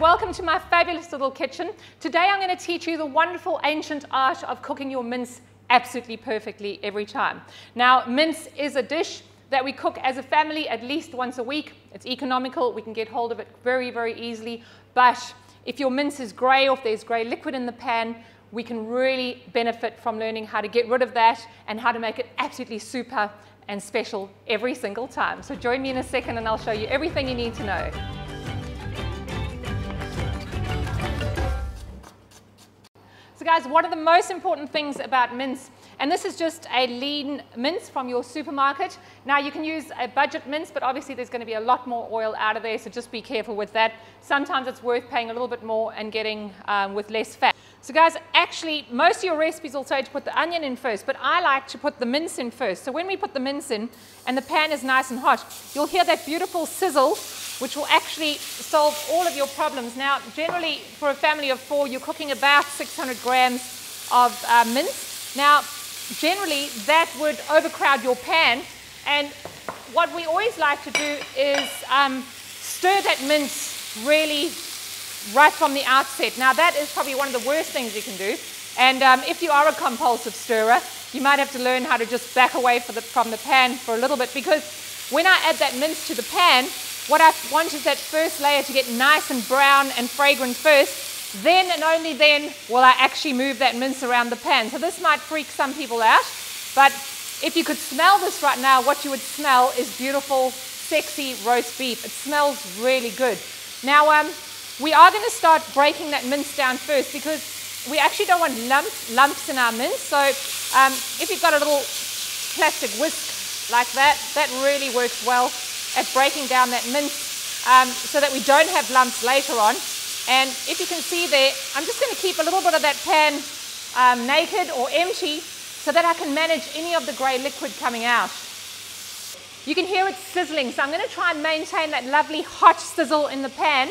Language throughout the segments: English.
welcome to my fabulous little kitchen. Today I'm going to teach you the wonderful ancient art of cooking your mince absolutely perfectly every time. Now, mince is a dish that we cook as a family at least once a week. It's economical, we can get hold of it very, very easily. But if your mince is grey or if there's grey liquid in the pan, we can really benefit from learning how to get rid of that and how to make it absolutely super and special every single time. So join me in a second and I'll show you everything you need to know. So guys, what are the most important things about mince? And this is just a lean mince from your supermarket. Now you can use a budget mince, but obviously there's going to be a lot more oil out of there, so just be careful with that. Sometimes it's worth paying a little bit more and getting um, with less fat. So guys, actually, most of your recipes will say to put the onion in first, but I like to put the mince in first. So when we put the mince in and the pan is nice and hot, you'll hear that beautiful sizzle which will actually solve all of your problems. Now, generally, for a family of four, you're cooking about 600 grams of uh, mince. Now, generally, that would overcrowd your pan. And what we always like to do is um, stir that mince really right from the outset. Now, that is probably one of the worst things you can do. And um, if you are a compulsive stirrer, you might have to learn how to just back away the, from the pan for a little bit because when I add that mince to the pan, what I want is that first layer to get nice and brown and fragrant first. Then and only then will I actually move that mince around the pan. So this might freak some people out, but if you could smell this right now, what you would smell is beautiful, sexy roast beef. It smells really good. Now, um, we are going to start breaking that mince down first because we actually don't want lumps, lumps in our mince. So um, if you've got a little plastic whisk like that, that really works well at breaking down that mince um, so that we don't have lumps later on. And if you can see there, I'm just going to keep a little bit of that pan um, naked or empty so that I can manage any of the grey liquid coming out. You can hear it sizzling, so I'm going to try and maintain that lovely hot sizzle in the pan.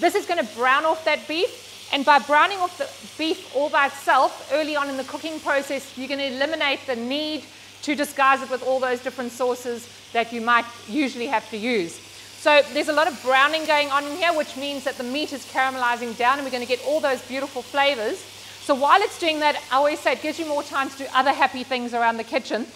This is going to brown off that beef, and by browning off the beef all by itself early on in the cooking process, you're going to eliminate the need to disguise it with all those different sauces that you might usually have to use. So there's a lot of browning going on in here, which means that the meat is caramelizing down and we're going to get all those beautiful flavors. So while it's doing that, I always say it gives you more time to do other happy things around the kitchen.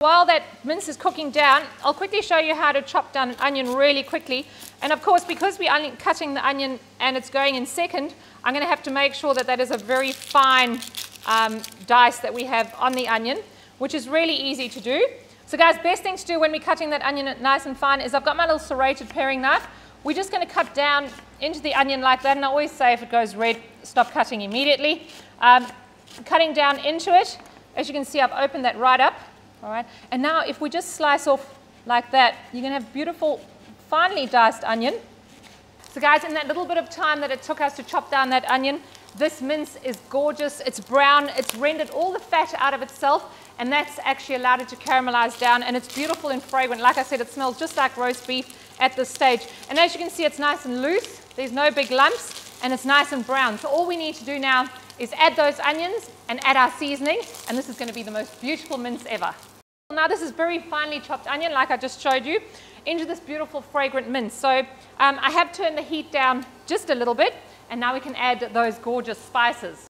While that mince is cooking down, I'll quickly show you how to chop down an onion really quickly. And of course, because we're cutting the onion and it's going in second, I'm going to have to make sure that that is a very fine um, dice that we have on the onion, which is really easy to do. So guys, best thing to do when we're cutting that onion nice and fine is I've got my little serrated paring knife. We're just going to cut down into the onion like that. And I always say if it goes red, stop cutting immediately. Um, cutting down into it. As you can see, I've opened that right up. All right. And now if we just slice off like that, you're going to have beautiful, finely diced onion. So guys, in that little bit of time that it took us to chop down that onion, this mince is gorgeous. It's brown. It's rendered all the fat out of itself and that's actually allowed it to caramelize down and it's beautiful and fragrant. Like I said, it smells just like roast beef at this stage. And as you can see, it's nice and loose. There's no big lumps and it's nice and brown. So all we need to do now is add those onions and add our seasoning and this is going to be the most beautiful mince ever. Now this is very finely chopped onion like I just showed you into this beautiful fragrant mince. So um, I have turned the heat down just a little bit and now we can add those gorgeous spices.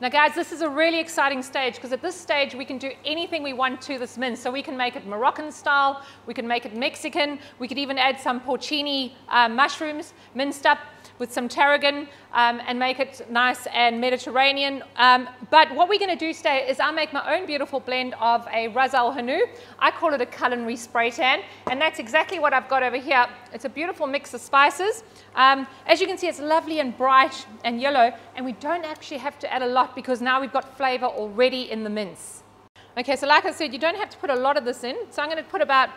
Now guys, this is a really exciting stage because at this stage we can do anything we want to this mince. So we can make it Moroccan style, we can make it Mexican, we could even add some porcini uh, mushrooms minced up with some tarragon um, and make it nice and Mediterranean. Um, but what we're going to do today is I'll make my own beautiful blend of a Ras Al Hanout. I call it a culinary spray tan, and that's exactly what I've got over here. It's a beautiful mix of spices. Um, as you can see, it's lovely and bright and yellow, and we don't actually have to add a lot because now we've got flavor already in the mince. Okay, so like I said, you don't have to put a lot of this in. So I'm going to put about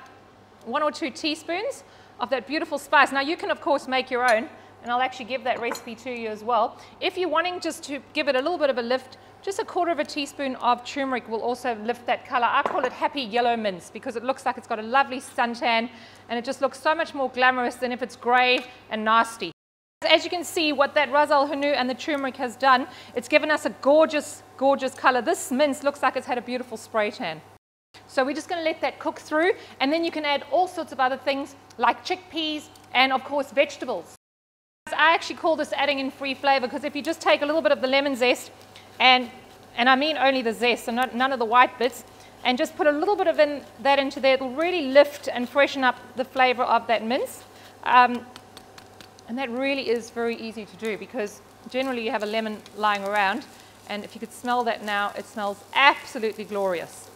one or two teaspoons of that beautiful spice. Now you can of course make your own and I'll actually give that recipe to you as well. If you're wanting just to give it a little bit of a lift, just a quarter of a teaspoon of turmeric will also lift that color. I call it happy yellow mince because it looks like it's got a lovely suntan and it just looks so much more glamorous than if it's gray and nasty. As you can see, what that Ras Al Hanout and the turmeric has done, it's given us a gorgeous, gorgeous color. This mince looks like it's had a beautiful spray tan. So we're just going to let that cook through and then you can add all sorts of other things like chickpeas and of course vegetables. I actually call this adding in free flavor because if you just take a little bit of the lemon zest and, and I mean only the zest, so not, none of the white bits, and just put a little bit of in, that into there, it'll really lift and freshen up the flavor of that mince. Um, and that really is very easy to do because generally you have a lemon lying around and if you could smell that now, it smells absolutely glorious.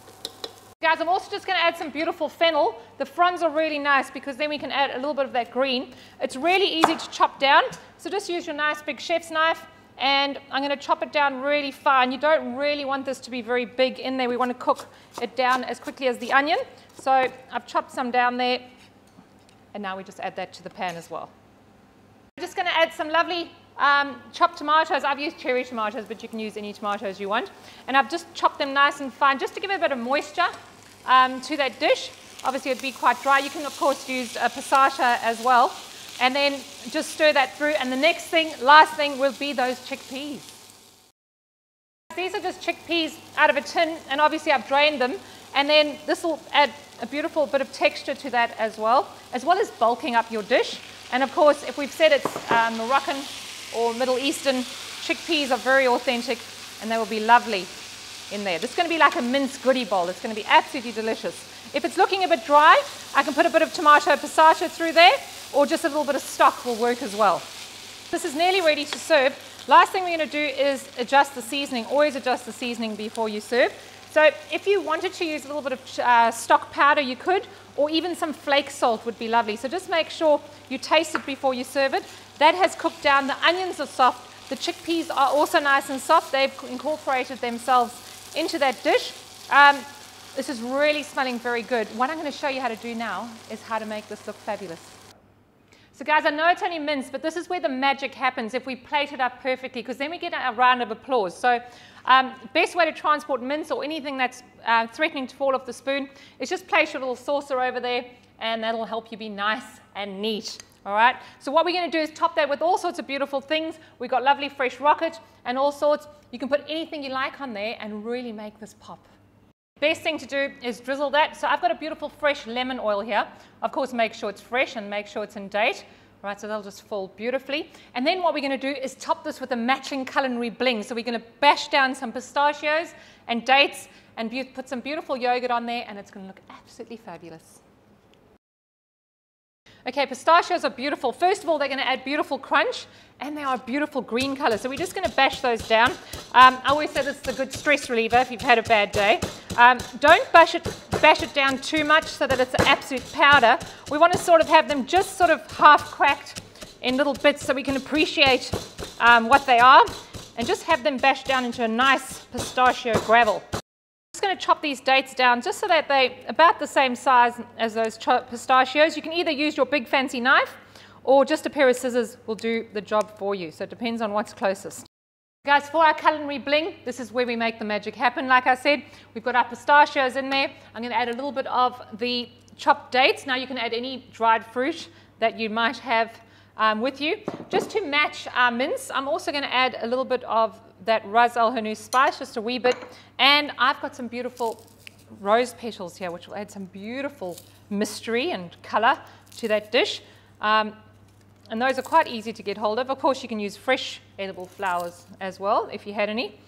Guys, I'm also just going to add some beautiful fennel. The fronds are really nice because then we can add a little bit of that green. It's really easy to chop down. So just use your nice big chef's knife and I'm going to chop it down really fine. You don't really want this to be very big in there. We want to cook it down as quickly as the onion. So I've chopped some down there and now we just add that to the pan as well. I'm just going to add some lovely um, chopped tomatoes. I've used cherry tomatoes, but you can use any tomatoes you want. And I've just chopped them nice and fine just to give it a bit of moisture um, to that dish. Obviously, it'd be quite dry. You can, of course, use a passata as well. And then just stir that through. And the next thing, last thing, will be those chickpeas. These are just chickpeas out of a tin, and obviously I've drained them. And then this will add a beautiful bit of texture to that as well, as well as bulking up your dish. And of course, if we've said it's uh, Moroccan or Middle Eastern, chickpeas are very authentic and they will be lovely in there. This is going to be like a minced goodie bowl. It's going to be absolutely delicious. If it's looking a bit dry, I can put a bit of tomato passata through there or just a little bit of stock will work as well. This is nearly ready to serve. Last thing we're going to do is adjust the seasoning. Always adjust the seasoning before you serve. So if you wanted to use a little bit of uh, stock powder, you could, or even some flake salt would be lovely. So just make sure you taste it before you serve it. That has cooked down. The onions are soft. The chickpeas are also nice and soft. They've incorporated themselves into that dish. Um, this is really smelling very good. What I'm going to show you how to do now is how to make this look fabulous. So guys, I know it's only mince, but this is where the magic happens if we plate it up perfectly, because then we get a round of applause. So um, best way to transport mince or anything that's uh, threatening to fall off the spoon is just place your little saucer over there, and that'll help you be nice and neat. All right, so what we're going to do is top that with all sorts of beautiful things. We've got lovely fresh rocket and all sorts. You can put anything you like on there and really make this pop. Best thing to do is drizzle that. So I've got a beautiful fresh lemon oil here. Of course, make sure it's fresh and make sure it's in date. Right, so they'll just fall beautifully. And then what we're going to do is top this with a matching culinary bling. So we're going to bash down some pistachios and dates and put some beautiful yogurt on there and it's going to look absolutely fabulous. Okay, pistachios are beautiful. First of all, they're going to add beautiful crunch, and they are beautiful green color. So we're just going to bash those down. Um, I always say this is a good stress reliever if you've had a bad day. Um, don't bash it, bash it down too much so that it's an absolute powder. We want to sort of have them just sort of half cracked in little bits so we can appreciate um, what they are, and just have them bashed down into a nice pistachio gravel going to chop these dates down just so that they're about the same size as those pistachios. You can either use your big fancy knife or just a pair of scissors will do the job for you. So it depends on what's closest. Guys, for our culinary bling, this is where we make the magic happen. Like I said, we've got our pistachios in there. I'm going to add a little bit of the chopped dates. Now you can add any dried fruit that you might have um, with you. Just to match our mince, I'm also going to add a little bit of that Ras Al Hanout spice, just a wee bit. And I've got some beautiful rose petals here, which will add some beautiful mystery and color to that dish. Um, and those are quite easy to get hold of. Of course, you can use fresh edible flowers as well, if you had any.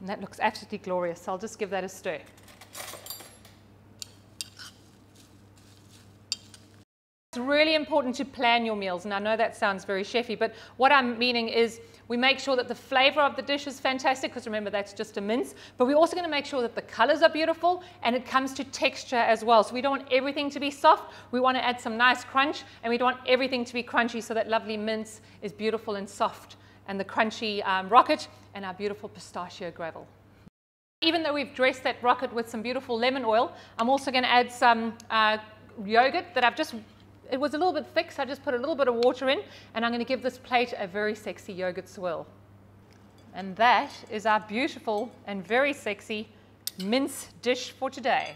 And that looks absolutely glorious. So I'll just give that a stir. It's really important to plan your meals, and I know that sounds very chefy, but what I'm meaning is we make sure that the flavor of the dish is fantastic, because remember, that's just a mince, but we're also gonna make sure that the colors are beautiful, and it comes to texture as well. So we don't want everything to be soft, we wanna add some nice crunch, and we don't want everything to be crunchy, so that lovely mince is beautiful and soft, and the crunchy um, rocket, and our beautiful pistachio gravel. Even though we've dressed that rocket with some beautiful lemon oil, I'm also gonna add some uh, yogurt that I've just it was a little bit thick, so I just put a little bit of water in, and I'm going to give this plate a very sexy yogurt swirl. And that is our beautiful and very sexy mince dish for today.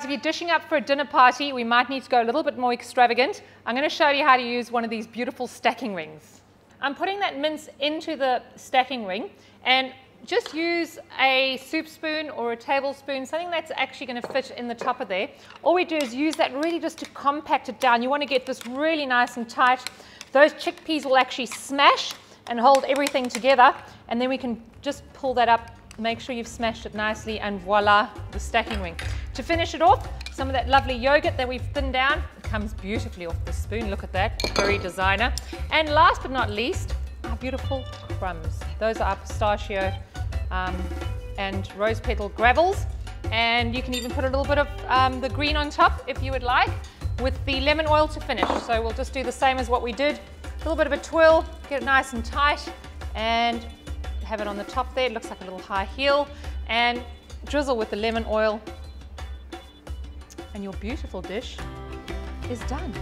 If you're dishing up for a dinner party, we might need to go a little bit more extravagant. I'm going to show you how to use one of these beautiful stacking rings. I'm putting that mince into the stacking ring, and just use a soup spoon or a tablespoon, something that's actually going to fit in the top of there. All we do is use that really just to compact it down. You want to get this really nice and tight. Those chickpeas will actually smash and hold everything together and then we can just pull that up make sure you've smashed it nicely and voila the stacking ring to finish it off some of that lovely yogurt that we've thinned down it comes beautifully off the spoon look at that very designer and last but not least our beautiful crumbs those are our pistachio um, and rose petal gravels. And you can even put a little bit of um, the green on top if you would like with the lemon oil to finish. So we'll just do the same as what we did. A little bit of a twirl, get it nice and tight, and have it on the top there. It looks like a little high heel, and drizzle with the lemon oil, and your beautiful dish is done.